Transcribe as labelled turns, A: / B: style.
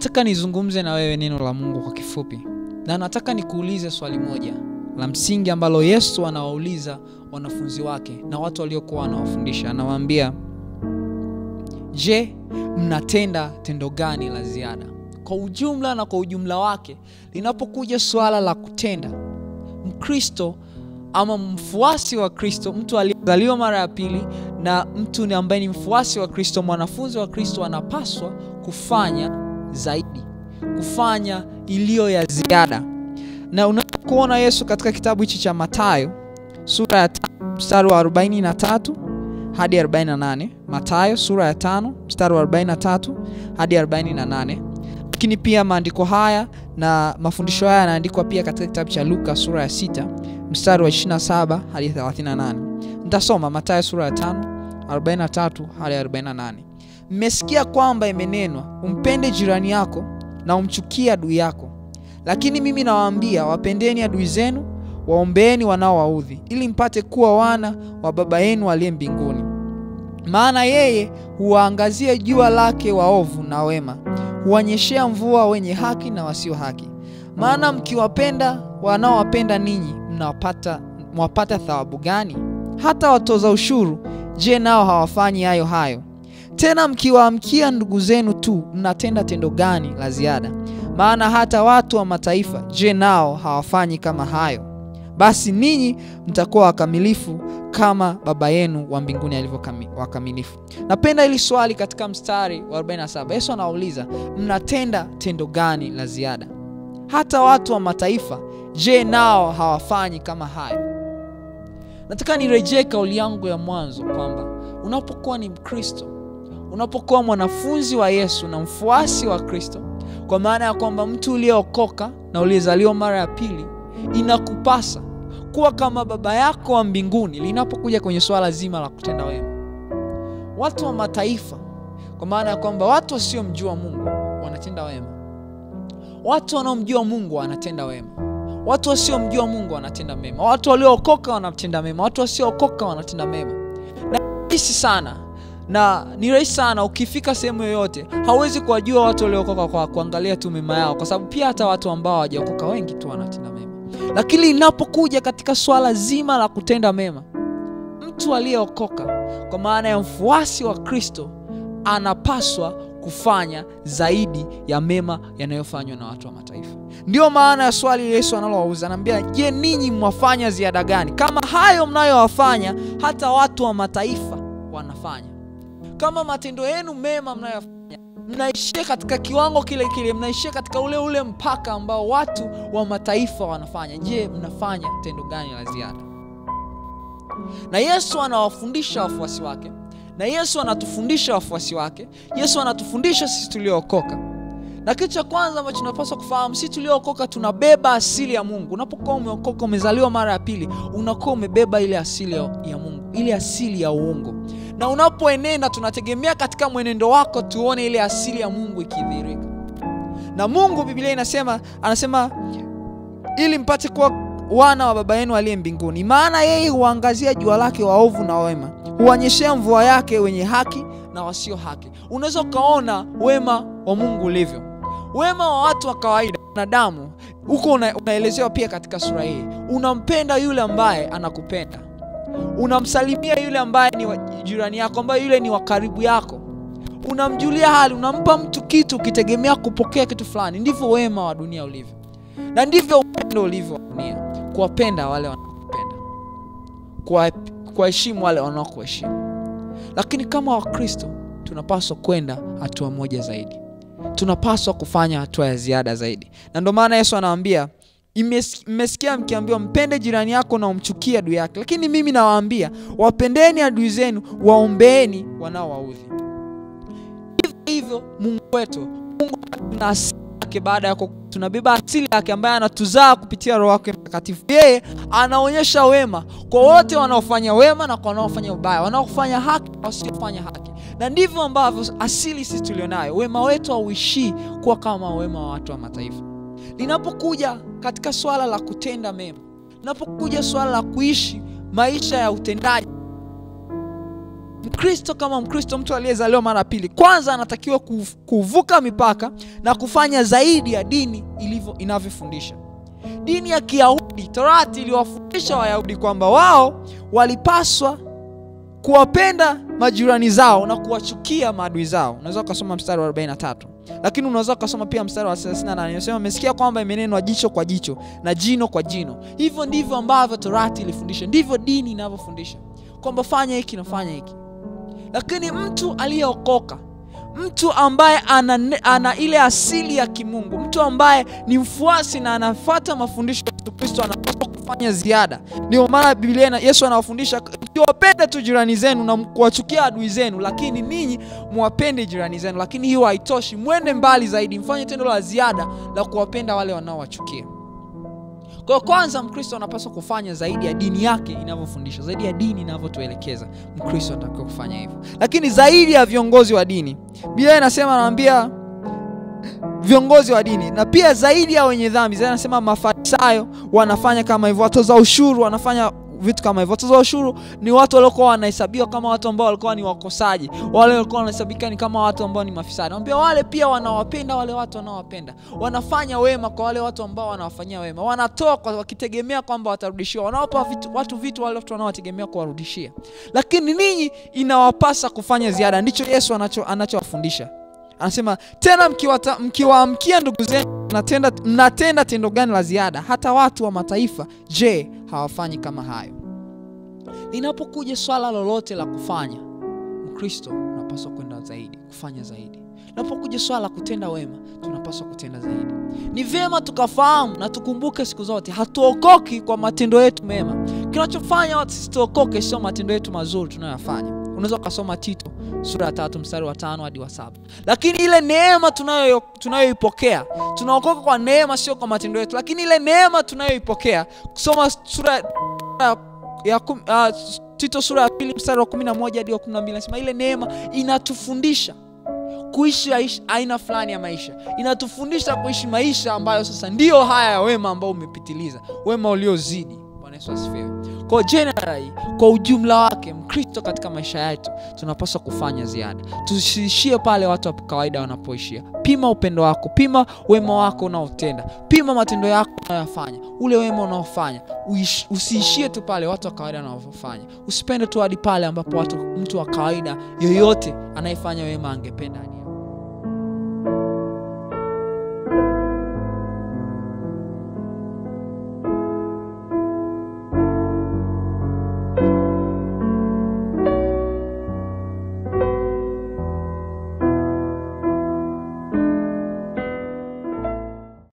A: nataka nizungumze na wewe neno la mungu kwa kifupi. Na nataka nikuulize swali moja la msingi ambalo yesu anawauliza wanafunzi wake na watu waliokuwa wanawafundisha. Anawaambia je mnatenda tendo gani la ziada? Kwa ujumla na kwa ujumla wake linapokuja suala la kutenda mkristo ama mfuasi wa kristo mtu aliyezaliwa mara ya pili na mtu ambaye ni mfuasi wa kristo mwanafunzi wa kristo anapaswa kufanya zaidi kufanya iliyo ya ziada. Na unapokuona yesu katika kitabu hichi cha matayo sura ya mstari wa 43 hadi 48 matayo sura ya tano mstari wa 43 hadi 48 lakini pia maandiko haya na mafundisho haya yanaandikwa pia katika kitabu cha luka sura ya 6 mstari wa 27 hadi 38 nitasoma matayo sura ya 5 43 hadi 48 mmesikia kwamba imenenwa umpende jirani yako na umchukie adui yako. Lakini mimi nawaambia wapendeni adui zenu waombeeni wanaowaudhi ili mpate kuwa wana wa baba yenu aliye mbinguni. Maana yeye huwaangazia jua lake waovu na wema huwanyeshea mvua wenye haki na wasio haki. Maana mkiwapenda wanaowapenda ninyi mnawapata mwapata thawabu gani? Hata watoza ushuru je nao hawafanyi hayo hayo tena mkiwaamkia ndugu zenu tu mnatenda tendo gani la ziada? Maana hata watu wa mataifa je nao hawafanyi kama hayo? Basi ninyi mtakuwa wakamilifu kama baba yenu wa mbinguni alivyo wakamilifu. Napenda hili swali katika mstari wa 47 yesu anawauliza, mnatenda tendo gani la ziada? Hata watu wa mataifa je nao hawafanyi kama hayo? Nataka nirejee kauli yangu ya mwanzo kwamba unapokuwa ni mkristo unapokuwa mwanafunzi wa yesu na mfuasi wa kristo kwa maana ya kwamba mtu uliyeokoka na uliyezaliwa mara ya pili inakupasa kuwa kama baba yako wa mbinguni linapokuja kwenye swala zima la kutenda wema. Watu wa mataifa kwa maana ya kwamba watu wasiomjua mungu wanatenda wema. Watu wanaomjua mungu wanatenda wema. Watu wasiomjua mungu wanatenda mema. Watu waliookoka wanatenda mema. Watu wasiookoka wanatenda mema. Na rahisi sana na ni rahisi sana ukifika sehemu yoyote hauwezi kuwajua watu waliokoka kwa kuangalia tu mema yao kwa sababu pia hata watu ambao hawajaokoka wengi tu wanatenda mema. Lakini inapokuja katika swala zima la kutenda mema mtu aliyeokoka kwa maana ya mfuasi wa kristo anapaswa kufanya zaidi ya mema yanayofanywa na watu wa mataifa. Ndiyo maana ya swali yesu analowauza anaambia je ninyi mwafanya ziada gani? Kama hayo mnayowafanya hata watu wa mataifa wanafanya kama matendo yenu mema mnayofanya mnaishia katika kiwango kile kile mnaishia katika ule ule mpaka ambao watu wa mataifa wanafanya. Je mnafanya tendo gani la ziada? Na yesu anawafundisha wafuasi wake na yesu anatufundisha wafuasi wake yesu anatufundisha sisi tuliookoka. Na kitu cha kwanza ambacho tunapaswa kufahamu sisi tuliookoka tunabeba asili ya mungu. Unapokuwa umeokoka umezaliwa mara ya pili unakuwa umebeba ile asili ya, ya mungu ile asili ya uungu na unapoenenda tunategemea katika mwenendo wako tuone ile asili ya mungu ikidhihirika. Na mungu biblia inasema anasema ili mpate kuwa wana wa baba yenu aliye mbinguni. Maana yeye huangazia jua lake waovu na wema huonyeshea mvua yake wenye haki na wasio haki. Unaweza ukaona wema wa mungu ulivyo. Wema wa watu wa kawaida wanadamu huko una, unaelezewa pia katika sura hii. Unampenda yule ambaye anakupenda unamsalimia yule ambaye ni jirani yako ambaye yule ni wa karibu yako. Unamjulia hali unampa mtu kitu ukitegemea kupokea kitu fulani. Ndivyo wema wa dunia ulivyo. Na ndivyo upendo ulivyo wa dunia. Kuwapenda wale wanaokupenda. Kuwaheshimu wale wanaokuheshimu. Lakini kama wakristo tunapaswa kwenda hatua moja zaidi. Tunapaswa kufanya hatua ya ziada zaidi. Na ndio maana yesu anawaambia "Imes- mmesikia mkiambiwa mpende jirani yako na umchukie adui yake. Lakini mimi nawaambia wapendeni adui zenu waombeeni wanaowaudhi. Hivyo hivyo mungu wetu mungu ana asili yake baada ya tunabeba asili yake ambaye anatuzaa kupitia roho wake mtakatifu. Yeye anaonyesha wema kwa wote wanaofanya wema na kwa wanaofanya ubaya wanaofanya haki na wasiofanya haki. Na ndivyo ambavyo asili sisi tulionayo. Wema wetu hauishii kuwa kama wema wa watu wa mataifa. Linapokuja katika swala la kutenda mema. Unapokuja swala la kuishi maisha ya utendaji. Mkristo kama mkristo mtu aliyezaliwa mara pili kwanza anatakiwa kuvuka mipaka na kufanya zaidi ya dini ilivyo inavyofundisha. Dini ya kiyahudi torati iliwafundisha wayahudi kwamba wao walipaswa kuwapenda majirani zao na kuwachukia maadui zao. Unaweza ukasoma mstari wa 43 lakini unaweza ukasoma pia mstari wa 38 unasema, kwamba imenenwa jicho kwa jicho na jino kwa jino. Hivyo ndivyo ambavyo torati ilifundisha ndivyo dini inavyofundisha kwamba fanya hiki na fanya hiki. Lakini mtu aliyeokoka mtu ambaye ana, ana ile asili ya kimungu mtu ambaye ni mfuasi na anafata mafundisho ya yesu kristo anapaswa kufanya ziada. Ndio maana biblia na yesu anawafundisha mkiwapende tu jirani zenu na kuwachukia adui zenu lakini ninyi mwapende jirani zenu. Lakini hiyo haitoshi. Mwende mbali zaidi mfanye tendo la ziada la kuwapenda wale wanaowachukia. Kwa kwanza mkristo anapaswa kufanya zaidi ya dini yake inavyofundisha zaidi ya dini inavyotuelekeza. Mkristo anatakiwa kufanya hivyo. Lakini zaidi ya viongozi wa dini biblia inasema anaambia viongozi wa dini na pia zaidi ya wenye dhambi. Zaidi anasema mafarisayo wanafanya kama hivyo watoza ushuru wanafanya vitu kama hivyo. Watoza ushuru ni watu waliokuwa wanahesabiwa kama watu ambao walikuwa ni wakosaji. Wale walikuwa wanahesabika ni kama watu ambao ni mafisadi. Anambia wale pia wanawapenda wale watu wanaowapenda. Wanafanya wema kwa wale watu ambao wanawafanyia wema. Wanatoa kwa wakitegemea kwamba watarudishiwa. Wanawapa vitu, watu vitu wale watu wanaowategemea kuwarudishia. Lakini ninyi inawapasa kufanya ziada. Ndicho yesu anacho anachowafundisha anasema tena mkiwaamkia mkiwaamkia ndugu zenu mnatenda, mnatenda tendo gani la ziada? Hata watu wa mataifa je hawafanyi kama hayo? Linapokuja swala lolote la kufanya mkristo unapaswa kwenda zaidi kufanya zaidi. Linapokuja swala la kutenda wema tunapaswa kutenda zaidi. Ni vyema tukafahamu na tukumbuke siku zote hatuokoki kwa matendo yetu mema. Kinachofanya watu sisi tuokoke sio matendo yetu mazuri tunayoyafanya unaweza ukasoma tito sura ya tatu mstari wa tano hadi wa saba. Lakini ile neema tunayo- tunayoipokea tunaokoka kwa neema sio kwa matendo yetu. Lakini ile neema tunayoipokea kusoma sura ya- ya kum, uh, tito sura ya pili mstari wa kumi na moja hadi wa kumi na mbili nasema ile neema inatufundisha kuishi aina fulani ya maisha. Inatufundisha kuishi maisha ambayo sasa ndiyo haya ya wema ambao umepitiliza wema uliozidi bwana yesu asifiwe. Kwa generally kwa ujumla wake mkristo katika maisha yetu tunapaswa kufanya ziada. Tusiishie pale watu wa kawaida wanapoishia. Pima upendo wako pima wema wako unaotenda. Pima matendo yako unayoyafanya ule wema unaofanya. Usiishie tu pale watu wa kawaida wanavyofanya. Usipende tu hadi pale ambapo watu mtu wa kawaida yoyote anayefanya wema angependa